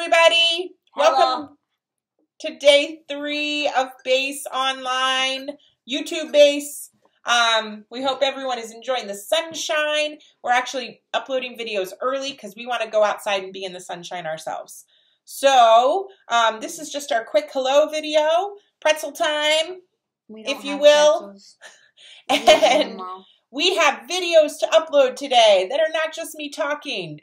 everybody. Hello. Welcome to day three of Base Online, YouTube Base. Um, we hope everyone is enjoying the sunshine. We're actually uploading videos early because we want to go outside and be in the sunshine ourselves. So, um, this is just our quick hello video, pretzel time, if you will. and we have videos to upload today that are not just me talking.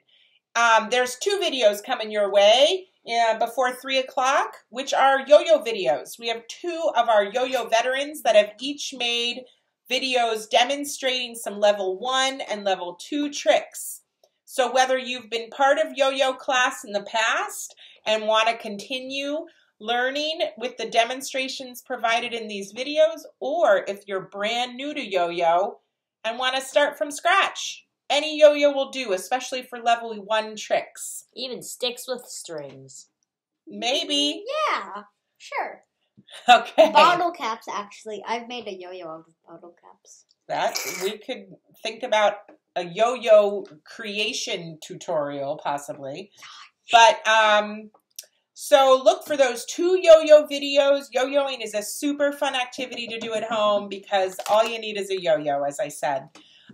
Um, there's two videos coming your way uh, before three o'clock, which are yo-yo videos. We have two of our yo-yo veterans that have each made videos demonstrating some level one and level two tricks. So whether you've been part of yo-yo class in the past and want to continue learning with the demonstrations provided in these videos, or if you're brand new to yo-yo and want to start from scratch. Any yo-yo will do, especially for level one tricks. Even sticks with strings. Maybe. Yeah, sure. Okay. Bottle caps, actually. I've made a yo-yo out of bottle caps. That we could think about a yo-yo creation tutorial possibly. But um so look for those two yo-yo videos. Yo-yoing is a super fun activity to do at home because all you need is a yo-yo as I said.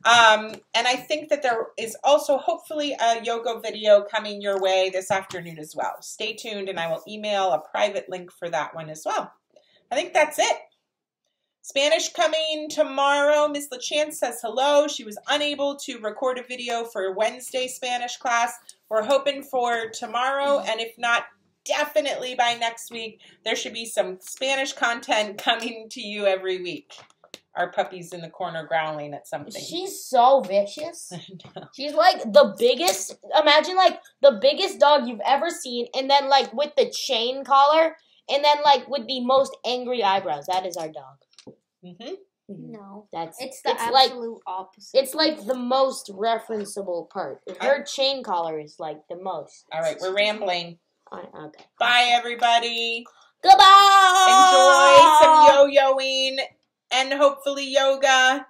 Um, and I think that there is also hopefully a yoga video coming your way this afternoon as well. Stay tuned and I will email a private link for that one as well. I think that's it. Spanish coming tomorrow. Miss LaChance says hello. She was unable to record a video for Wednesday Spanish class. We're hoping for tomorrow, and if not, definitely by next week. There should be some Spanish content coming to you every week. Our puppy's in the corner growling at something. She's so vicious. She's like the biggest. Imagine like the biggest dog you've ever seen, and then like with the chain collar, and then like with the most angry eyebrows. That is our dog. Mm-hmm. No. That's It's the like absolute opposite. it's like the most referenceable part. Her chain collar is like the most. All right, we're rambling. Okay. Bye, everybody. Goodbye. Enjoy some yo-yoing and hopefully yoga.